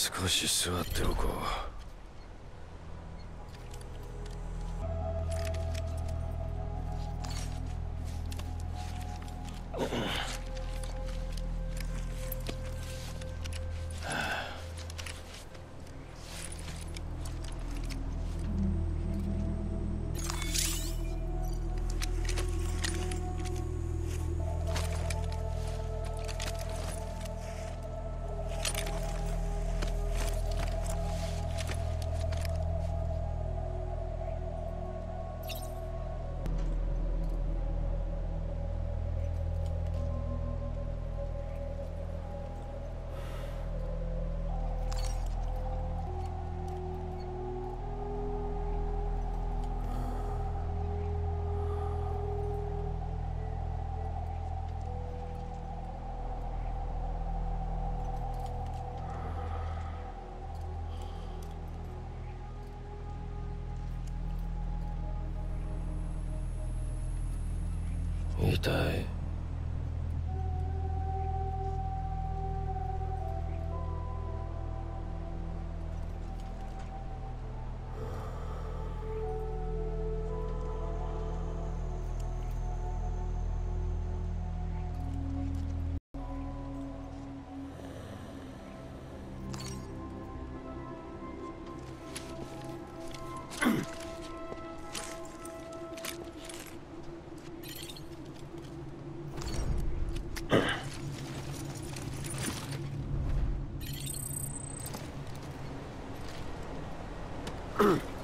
少し座っておこう。痛いうん。Ugh.